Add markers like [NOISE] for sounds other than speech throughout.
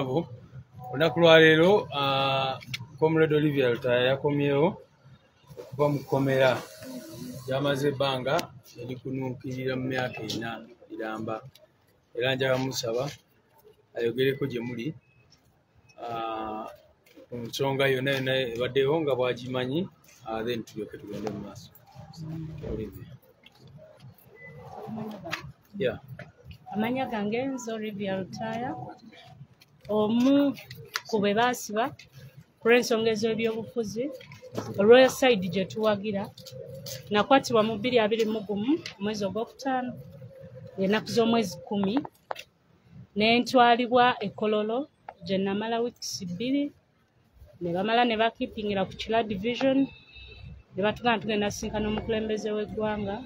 abo olunaku lwaleero comrade olivia lutaya yakomyewo okuva mu kkomera. Gyamaze ebbanga erikunuukirira mu myaka ena iramba. Era njala musaba ayogereko gye muli ku nsonga yonna yonna ebaddewo nga bwagimanyi then tulyoke tugende mu maaso. Amanya gange. Nze olivia lutaya omu ku be baasiba ku lw'ensonga ez'ebyobufuzi olw'esaidi gye tuwagira nakwatibwa mu bbiri abiri mu gumu omwezi ogwokutaano ennaku z'omwezi kumi ne ntwalibwa e kololo gye namala wiikisi bbiri ne bamala ne bakipingira ku kira division ne batugamba tugenda sisinkana omukulembeze w'eggwanga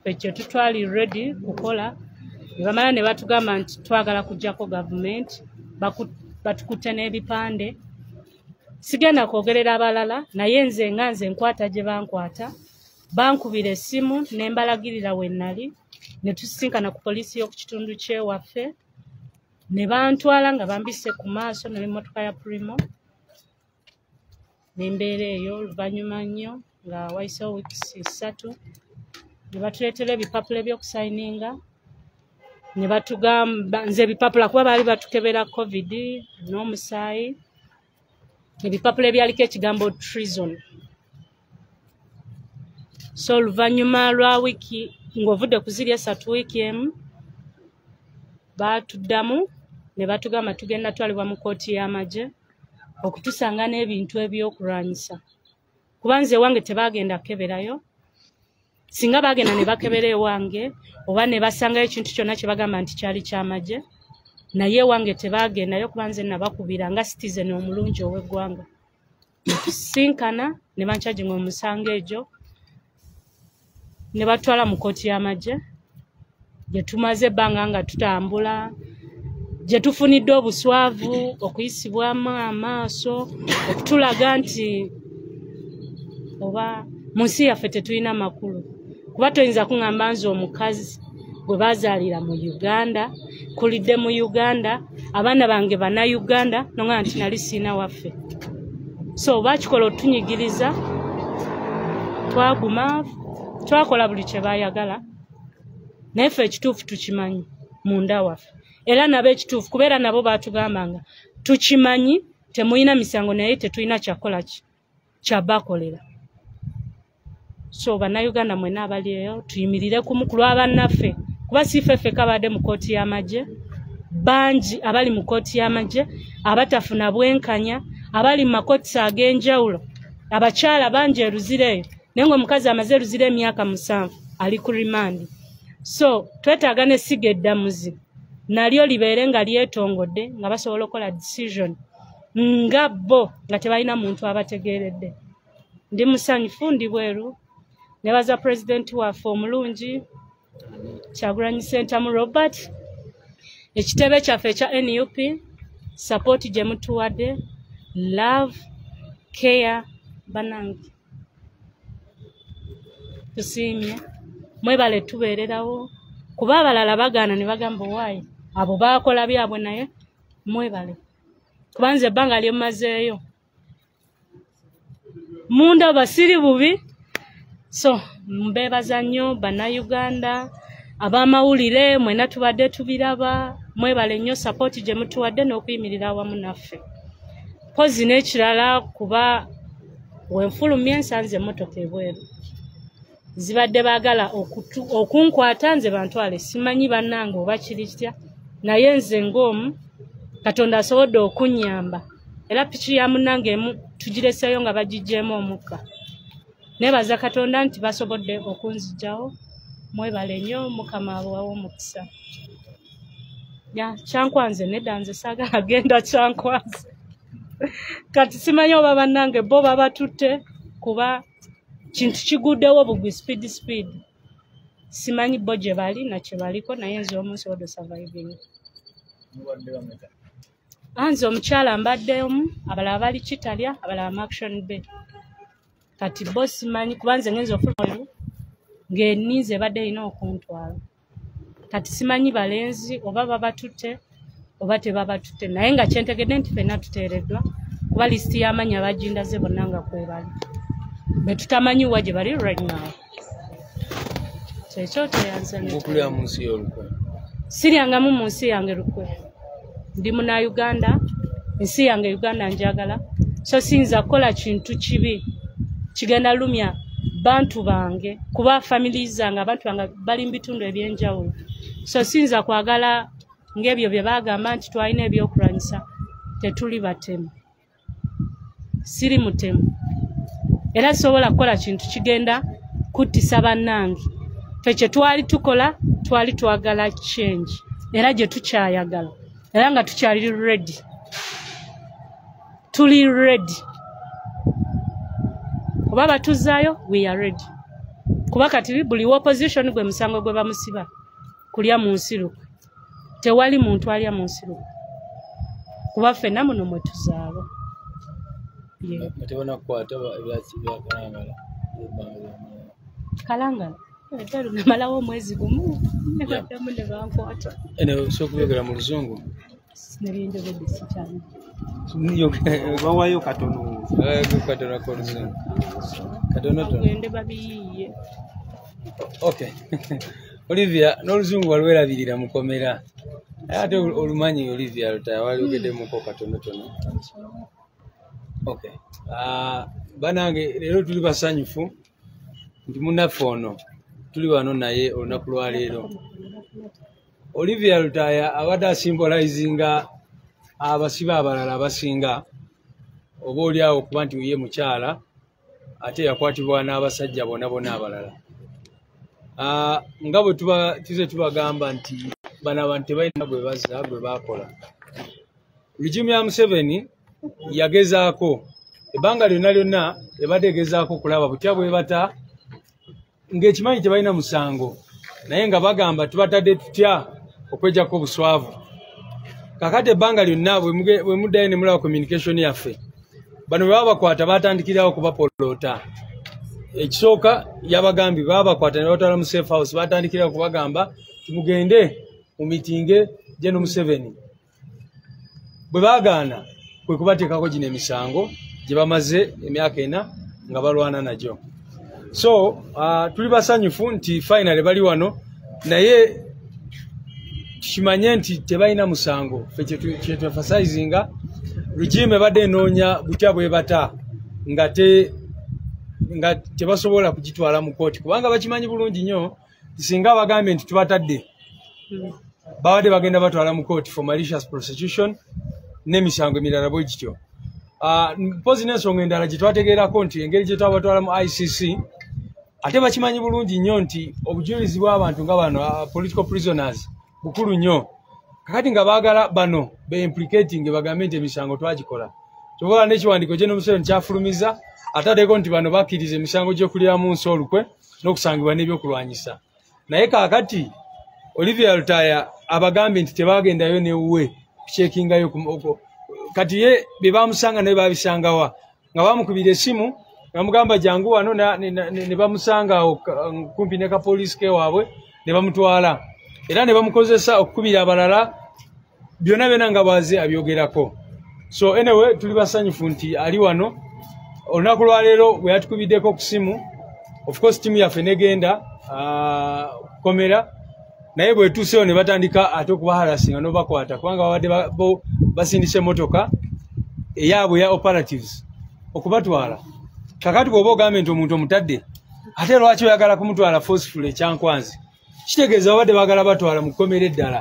ffe kye tutwali ready kukola ne bamala ne batugamba nti twagala kujjako gavumenti batukutte n'ebipande. Sigenda kwogerera abalala naye nze nga nze nkwata gye bankwata. Bankubira essimu ne mbalagirira we nnali ne tusisinkana ku poliisi y'oku kitundu kyewaffe ne bantwala nga bambise ku maaso n'emmotoka ya primo. Nembeera eyo oluvannyuma nnyo nga wayisewo wiikisi ssatu. Ne batuleetera ebipapula ebyokusayininga ne batugamba nze ebipapula kuba baali batukebera covid n'omusaayi. Ebipapula ebyaliko ekigambo treason. So oluvannyuma lwa wiiki ng'ovudde ku ziri esatu wiiki emu baatuddamu ne batugamba tugenda twalibwa mu kooti y'amagye okutusanga n'ebintu ebyokulwanyisa. Kuba nze ewange tebaagenda kukeberayo singa baagenda ne bakebera ewange oba ne basangayo ekintu kyonna kye bagamba nti kyali kyamagye naye ewange tebaagendayo kuba nze nabakubira nga citizen omulungi ow'eggwanga. Netusinkana ne bankyajinga omusango egyo ne batwala mu kooti y'amagye gye tumaze ebbanga nga tutambula gye tufunidde obuswavu okuyisibwamu amaaso okutulaga nti oba mu nsi yaffe tetulina makulu kuba toyinza kuŋŋamba nze omukazi gwe bazaalira mu uganda kulidde mu uganda abaana bange bannauganda nonga nti nali siina waffe. So bakikola otunyigiriza twaguma twakola buli kye baayagala naye ffe ekituufu tukimanyi munda waffe. Era nabo ekituufu kubeera nabo baatugambanga tukimanyi temulina misango naye tetulina kyakola ki kyabakolera so bannayuganda mwena abali eyo tuyimirire kumu ku lwabannaffe kuba siife ffeka abadde mu kooti y'amagye bangi abali mu kooti y'amagye abatafuna bwenkanya abali mu makotisi ag'enjawulo. Abakyala bangi eruzira eyo naye ngaomukazi amaze eruzira emyaka musanvu ali ku rimandi so twetaaga n'essiga eddamuzi nalyo libeere nga lyetongodde nga basobola okukola decision nga bo nga tebalina muntu abategeeredde. Ndi musanyufu ndi bweru nebaza pulezidenti waffe omulungi kyagulanyi sentamu robert ekitebe kyaffe ekya nup sapooti gye mutuwadde love care banange. Tusiimye. Mwebale tubeererawo. Kuba abalala bagaana ne bagamba owaayi abo baakola byabwe naye mwebale kuba nze ebbanga lyemmazeeyo munda basiri bubi so mbeebaza nnyo bannayuganda ab'amawulire mwena tubadde tubiraba mwebale nnyo sapooti gye mutuwadde n'okuyimirira awamu naffe. Pozi n'ekirala kuba wenfulumya ensanze emmotoka ebweru. Zibadde baagala okunkwata nze bantwale simanyi bannange oba kiri kitya naye nze ng'omu katonda asobodde okunnyamba. Era piki ya munnange emu tugireseeyo nga bagiggyeemu omukka nebaza katonda nti basobodde okunzigyawo. Mwebale nnyo mukama abawa omukisa. Ya kyankwanze nedda nze saagala [LAUGHS] genda kyankwanze. Kati simanyi oba bannange bo babatutte kuba kintu kiguddewo bugwi speed speed. Simanyi bo gye bali nakye baliko naye nze omunsi odo surviving. Anze omukyala mbaddemu abalala bali kitalya abalala mu action bay kati bo simanyi kuba nze ngenza ofuna oyo ng'enniiza ebadde erina okuntwala. Kati simanyi balenzi oba babatutte oba tebaba tutte naye nga kyentegedde nti fenna tuteereddwa kuba lisiti y'amanyi abajindaze bonna nga kwebali betutamanyi wa gye bali right now kyekyo teyanzanye okulya mu nsi y'olukwe. Siryangamu mu nsi yange lukwe. Ndi muna uganda ensi yange uganda njagala. So siyinza kukola kintu kibi kigenda lumya bantu bange kuba famili zange abantu bange bali mu bitundu ebyenjawulo. So siyinza kwagala ng'ebyo bye bagamba nti twalina ebyokulwanyisa tetuli batemu. Siri mutemu. Era sisobola kukola kintu kigenda kuttisa bannange. Fe kye twali tukola twali twagala change. Era gye tukyayagala. Era nga tukyali ready. Tuli ready oba batuzaayo we are ready. Kuba kati buli opposition gwe musango gwe bamusiba kulya mu nsiruku tewali muntu alya mu nsiruku kuba ffenna muno mwe byakalangala kalangala. Etero namalawo omwezi gumu. Nebaddamu ne bankwata. Kubyogera mu luzungu. Nebyendogedde sikyali bawayo katono. Katonako oluzungu katonotono bagende babiyiiye okay [LAUGHS] olivia n'oluzungu walwerabirira mukomera naye ate olumanyi olivia lutaya waliogeddemukko katonotono okay Ah, banange leero tuli basanyufu nti munnaffe ono tuli wano naye olunaku lwaleero olivia lutaya abadde asymbolizinga abasibe abalala abasinga oba oli awo okuba nti ye mukyala ate yakwatibwa n'abasajja bonna bonna abalala. Ah, nga bwe tuze tubagamba nti bano abantu tebalina gwe bazza gwe bakola regimu ya museveni yagezaako ebbanga lyonna lyonna ebadde egezaako okulaba butya bwe bata ng'ekimanyi tebalina musango. Naye nga bagamba tubatadde tutya okwejjako obuswavu kakati ebbanga lyonna bwe muddayo ne mulaba communication yaffe bano bwe baba bakwata batandikirawo kubapoloota ekisooka yabagambye baba bakwata ne batwala mu safe house batandikirawo kubagamba timugende mu mitinge gye no museveni. Bwe baagaana kwe kubateekako gino emisango gye bamaze emyaka ena nga balwana nagyo. So uh, tuli basanyufu nti finally bali wano naye tukimanye nti tebalina musango. Ffe kyetwefasizinga regime ebadde enoonya butya bwe bata nga te nga tebasobola kugitwala mu kooti kubanga bakimanyi bulungi nnyo singa bagambye nti tubatadde babadde bagenda batwala mu kooti for malicious prosecution n'emisango emirala bwe gityo. Ah, mpozi n'ensonga endala gye twategeerako nti engeri gye twabatwala mu icc ate bakimanyi bulungi nnyo nti obujulizi bw'abantu nga bano ah, political prisoners bukulu nnyo. Kakati nga baagala bano beimplicating bagambe nti emisango twagikola. Kyobola n'ekiwandiiko gye n'omuseveni kyafulumiza ataddeko nti bano bakkiriza emisango gy'okuliramu nsi olukwe n'okusangibwa n'ebyokulwanyisa. Naye kaakati olivia lutaya abagambye nti tebagendayo newuwe kucekingayo kati ye bye bamusanga naye babisangawa nga bamukubira esimu bamugamba jangu wano na- ne ne- ne bamusanga awo ka- kumpi ne kapoliisi kewaabwe ne bamutwala era ne bamukozesa okukubira abalala byonna byonna nga bwaze abyogerako. So anyway tuli basanyufu nti ali wano. Olunaku lwaleero bwe yatukubiddeko ku simu of course timu yaffe negenda kukomera naye bwetuuseewo ne batandika ate okubaharasinga n'obakwata kubanga babadde basindisa emotoka eyaabwe eya operatives okubatwala. Kakati bw'oba ogambye nti omuntu omutadde ate lwaki oyagala kumutwala forceful ekyankwanzi kitegeeza babadde baagala batwala mu kkomera eddala.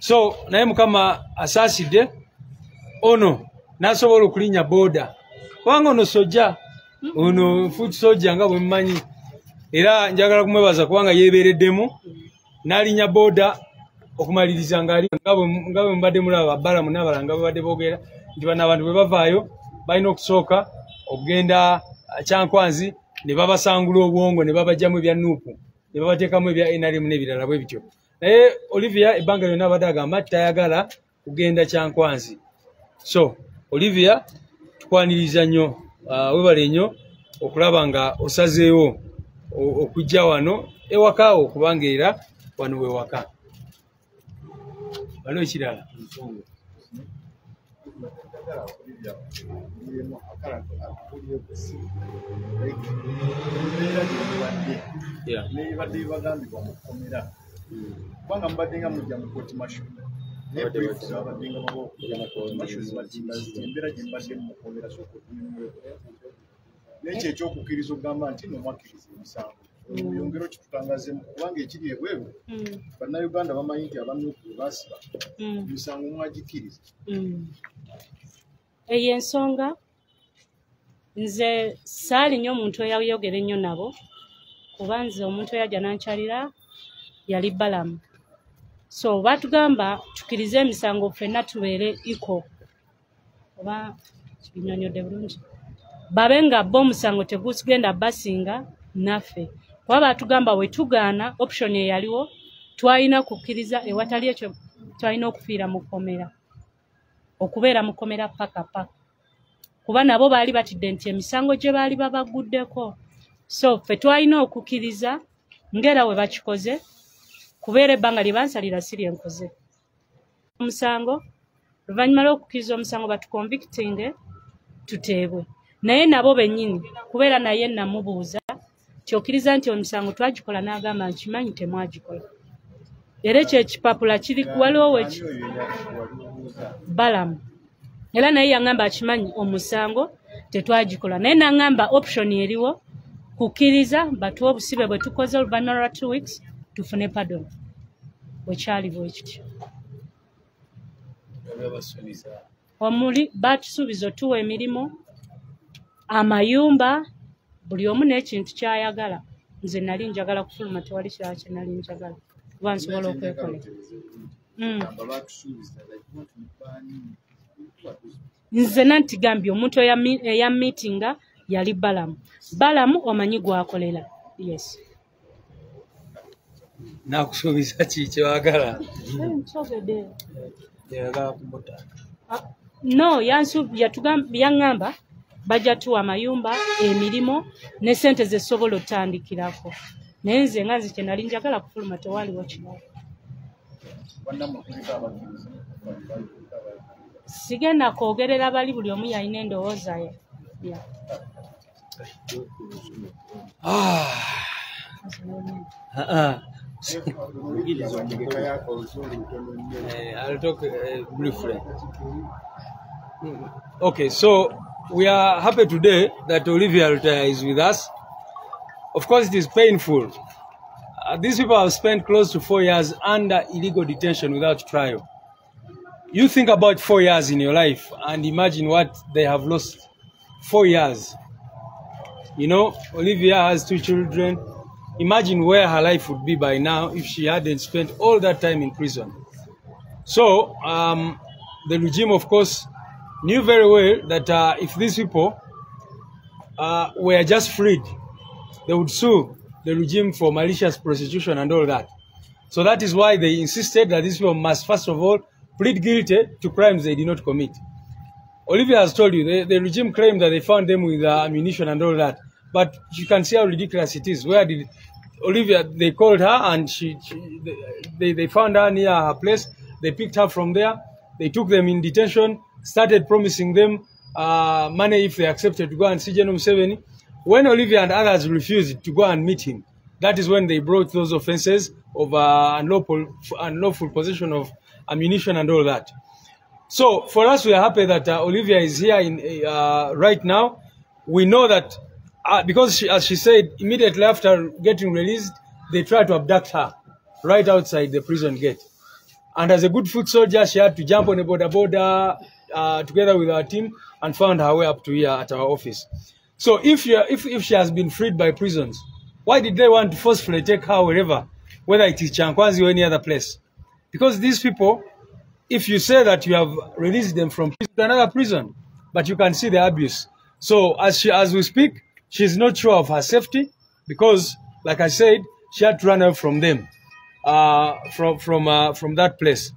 So naye mukama asaasidde ono n'asobola okulinnya booda. Kubanga ono sojja ono fuuti sojja nga bwe mumanyi era njagala kumwebaza kubanga yeebeereddemu n'alinnya booda okumaliriza nga bwe- mubadde mulaba balamu n'abalala nga bwe badde boogera nti bano abantu bwe bavaayo balina okusooka okugenda kyankwanzi ne babasangula obwongo ne babajjamu ebya nuupu ne babateekamu ebya nrm n'ebirala bwe bityo. Naye olivia ebbanga lyonna abadde agamba tayagala kugenda kyankwanzi. So olivia tukwaniriza nnyo ah, webale nnyo okulaba nga osazeewo okujja wano ewaka okubanga era wano wewaka bano ekirala Yeah. nebadde bagambibwa mu kkomera kubanga mubadde nga mujja mu kooti mashu Babadde nebwefuza babadde nga okujja mu kooti mashu zibatinda ziti embeera gye mbadde mu kkomera sooka otunyumire n'ekyo ekyokukkiriza okugamba nti nomwakkiriza emisango. Yongero kitutangazeemu kubanga ekiri ebweru. Mm, bannayuganda bamanyi nti abanuku basiba mm, emisango mwagikkiriza mm. Eyo ensonga nze saali nnyo omuntu eyayogera ennyo nabo kuba nze omuntu eyajja nankyalira yali balamu so batugamba tukirize emisango ffenna tubeere iko oba kibinyonyodde bulungi. Babe nga bo omusango tegugenda basinga naffe. Kuba batugamba we tugaana option eyaliwo twalina kukkiriza ewatali ekyo twalina okufiira mu kkomera okubeera mu kkomera paka paka kuba nabo baali batidde nti emisango gye baali babaguddeko. So ffe twalina okukkiriza ng'era we bakikoze kubeera ebbanga lye bansalira si lye nkoze. Omusango oluvannyuma lw'okukkiriza omusango batukonvictinge tuteebwe. Naye nabo bennyini kubeera naye namubuuza kyokkiriza nti omusango twagikola n'agamba nkimanyi temwagikola era ekyo ekipapula kiri waliwo walibuuza balamu era naye yaŋŋamba akimanyi omusango tetwagikola. Naye naŋŋamba option eriwo kukkiriza batuwe obusibe bwe tukoze oluvannyuma lwa two weeks tufune pardon. Bwekyali bwe kityo. Omuli batusuubiza otuwa emirimu amayumba buli omu n'ekintu kyayagala. Nze nali njagala kufuluma tewali kirala kye nali njagala kuba nsobola okwekola nze nantigambye omuntu eyami- eyamiitinga yali balamu balamu omanyi gwakolera. Yes. Nakusuubiza ki kyewagala yagala kumuta Ah, no yaŋŋamba bajja tuwa amayumba emirimu ne sente zesobola otandikirako naye nze nga nze kye nali njagala kufuluma tewaliwo kirala bannamakuliko abakkiriza sigenda kwogerera bali buli omu yalina endowooza ye Yeah. Ah, ah, oyigiriza omugereka yako oluzungu lutono nnyo eh, I'll talk uh, briefly. Okay, so we are happy today that Olivia Altea is with us. Of course, it is painful. Uh, these people have spent close to four years under illegal detention without trial. You think about four years in your life and imagine what they have lost. Four years. You know, Olivia has two children. Imagine where her life would be by now if she hadn't spent all that time in prison. So, um, the regime, of course, knew very well that uh, if these people uh, were just freed, they would sue the regime for malicious prosecution and all that. So that is why they insisted that these people must, first of all, plead guilty to crimes they did not commit. Olivia has told you, the, the regime claimed that they found them with uh, ammunition and all that. But you can see how ridiculous it is. Where did Olivia, they called her and she, she they, they found her near her place. They picked her from there. They took them in detention, started promising them uh, money if they accepted to go and see General Museveni. When Olivia and others refused to go and meet him, that is when they brought those offenses of uh, unlawful, unlawful possession of ammunition and all that. So for us, we are happy that uh, Olivia is here in uh, right now. We know that uh, because, she, as she said, immediately after getting released, they tried to abduct her right outside the prison gate. And as a good foot soldier, she had to jump on a border border uh, together with our team and found her way up to here at our office. So if, you if, if she has been freed by prisons, why did they want to forcefully take her wherever, whether it is Chankwazi or any other place? Because these people, if you say that you have released them from prison another prison, but you can see the abuse. So as she, as we speak, she's not sure of her safety because, like I said, she had run away from them, uh, from from uh, from that place.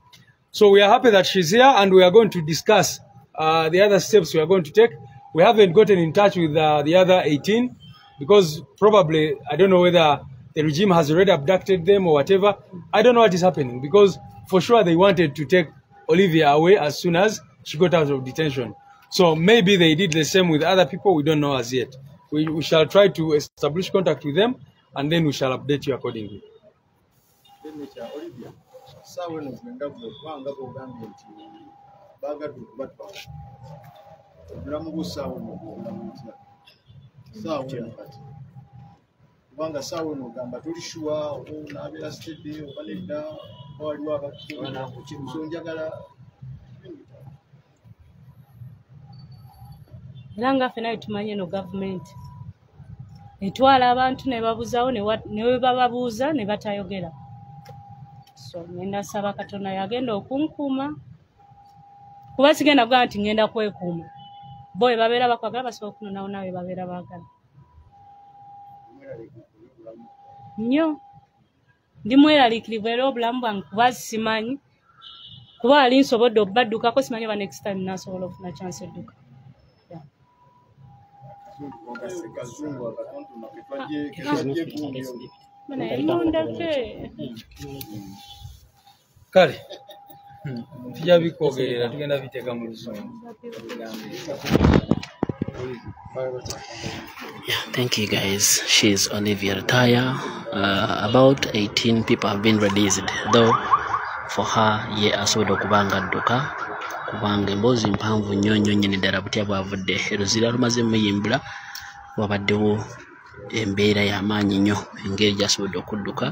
So we are happy that she's here, and we are going to discuss uh, the other steps we are going to take. We haven't gotten in touch with uh, the other 18 because probably I don't know whether the regime has already abducted them or whatever. I don't know what is happening because for sure they wanted to take Olivia away as soon as she got out of detention. So maybe they did the same with other people. We don't know as yet. We, we shall try to establish contact with them and then we shall update you accordingly. Obulamu bwo saawa eno bw'obulamuza saawa eno kati. Kubanga saawa eno ogamba toli shuwa naabeera sitedde oba nedda oba waliwo abakki so njagala era nga ffe naye tumanye no gavumenti. Etwala abantu ne babuzawo ne wa- ne batayogera. So ngenda saba katonda yagenda okunkuuma. Kuba sigenda kugaa nti ngenda kwekuuma bo we babeera bakwagala basobola okunonawo nawe babeera baagala. Nnyo. Ndi mweraliikirivu era obulamu bwange kuba simanyi. Kuba ali nsobodde obaddukako simanyi oba next time nasobola okufuna chance edduka. Kale tujja bikwogerera tugenda biteeka mu luzungu Yeah, thank you guys. She's Olivia Retire. Uh, about 18 people have been released, though for her ye asobola okubanga adduka kubanga emboozi mpanvu nnyo nnyo nnyini ddala butya bwavudde eruzira lumaze muyimbula wabaddewo embeera y'amaanyi nnyo engeri gy'asobodde okudduka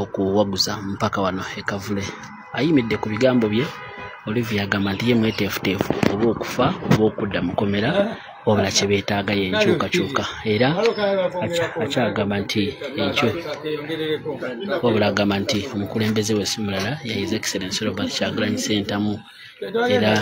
okuwaguza mpaka wano ekavule ayimidde ku bigambo bye. Olivia agamba nti ye mweteefuteefu oba okufa oba okudda mukomera wabula kye beetaaga ye enkyukakyuka. Era akyagamba nti enkyo wabula agamba nti omukulembeze we si mulala ya his excellence robert kyagulanyi sentamu era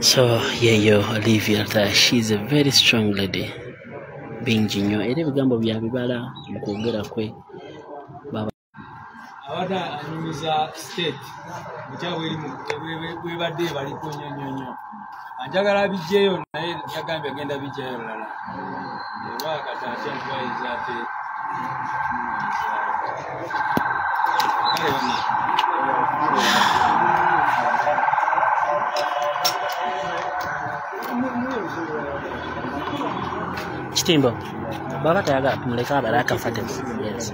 so yeyo olivia she's a very strong lady. Bingi nnyo era ebigambo bya bibala mu kwogera kwe abadde anyumiza state bukyabwe eri bwebadde baliko nnyo nnyo nnyo. Anjagala bijjeeyo naye yagambye agenda bijjayo lala eba kati atya ntwayiza ate? Kale bana kitimbo baba tayagala tumuleke abale akafate yes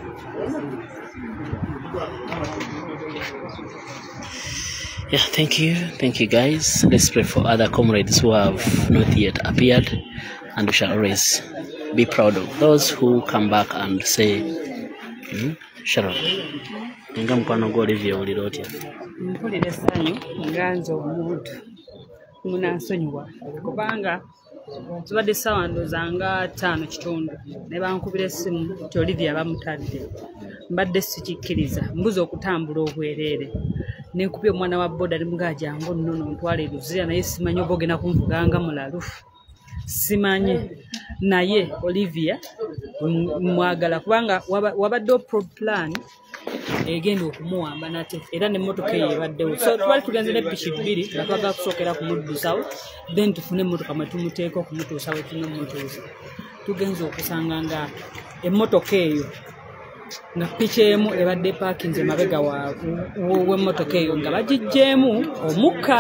Yeah, thank you. Thank you, guys. Let's pray for other comrades who have not yet appeared, and we shall always be proud of those who come back and say, hmm, Sharon. Nga mukwano gwa Olivia owulira otya? mpulira essanyu nga nze omuntu munansonyiwa. Kubanga zibadde essaawa ndooza nga ttaano kitundu ne bankubira essimu nti olivia bamutadde. Mbadde sikikkiriza mbuza okutambula obwereere. Nenkubye omwana wa boda limugaa jangu nno nontwala eruzira naye simanyi oba ogenda kunvuganga mulalu. Simanyi. Naye olivia mwagala kubanga waba- wabaddewo pro plan egenda okumuwamba nate era nemmotoka eyo ebaddewo so twali tugenze nepiki bbiri nga twagala kusookera kumuddusawo then tufune emmotoka mwe tumuteeka okumutuusa we tunamutuusa tugenza okusanga nga emmotoka eyo nga piki emu ebadde paakinze mabega w'emmotoka eyo nga bagijjeemu omukka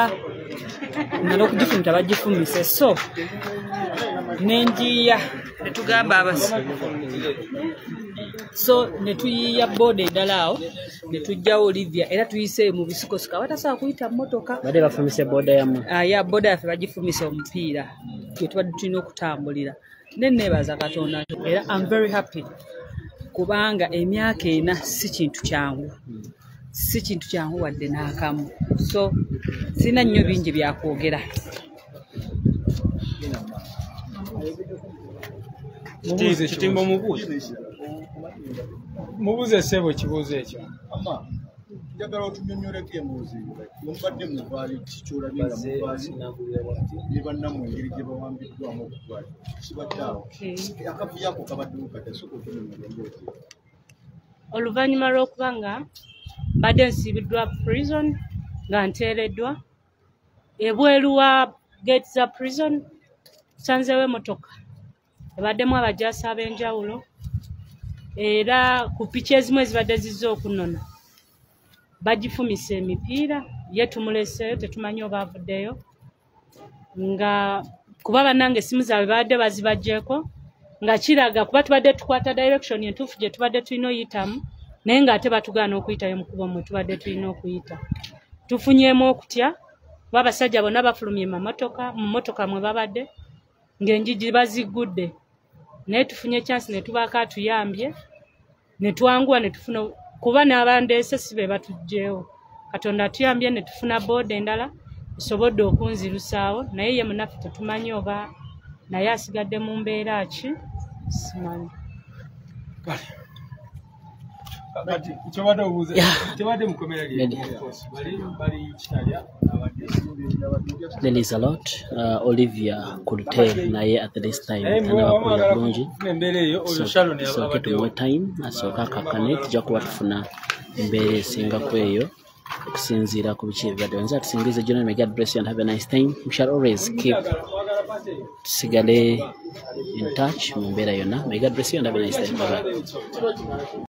nga n'okugifumita bagifumise. So nenjiya netugamba abasi so netuyiiya booda endala awo netugjawo olivia era tuyise mu bisikosiko abatasobola kuyita motoka Badde bafumise booda yammwe. ya boda yaffe bagifumise omupiira gye tubadde tulina okutambulira. Ne neebaza katonda era am very happy kubanga emyaka ena si kintu kyangu si kintu kyangu wadde n'akamu. So sirina nnyo bingi byakwogera mubuuze kitimbo mubuuze ssebo ekibuuzo ekyo. Njagala otunyonyoleko emboozi mumbadde muvaali kikyolabye nga muvaali ne bannammwe engeri gye bawambiddwamu okutwala kibadde awo. Akavuyo ako kabaddewo kati asooka otunyonyola emboozi oluvannyuma lw'okuba nga mbadde nsiibiddwa prison nga nteereddwa. Ebweru wa gate za prison tusanzeewo emotoka ebaddemu abajaasi ab'enjawulo era ku piki ezimu ezibadde zizze okunona bagifumisa emipiira ye tumuleseeyo tetumanyi oba avuddeyo nga kuba bannange essimu zaabwe babadde bazibaggyeko nga kiraga kuba tubadde tukwata direction entuufu gye tubadde tulina oyitamu naye ng'ate batugaana okuyitayo mu kubo mwe tubadde tulina okuyita. Tufunyeemu okutya kuba abasajja bonna bafulumye mamotoka mu motoka mwe babadde ng'enjigi baziggudde naye tufunye chansi ne tubaako atuyambye ne twanguwa ne tufuna kuba n'abandeese si be batuggyewo katonda atuyambye ne tufuna booda endala esobodde okunzirusaawo naye ye munaffe tetumanyi oba naye asigadde mu mbeera ki? Simanyi. Kale kyobadde obuuza tebadde mukomera bali kitalya There is a lot. Uh, Olivia could tell naye at this time naye anabakulira bulungi. sooke tumuwe time. Asooke akakkane tujja kuba tufuna embeera esingako eyo okusinziira ku biki ebibadde nza tusingize John may God bless you and have a nice time. We shall always keep tusigale in touch mu mbeera yonna. May God bless you and have a nice time. Bye bye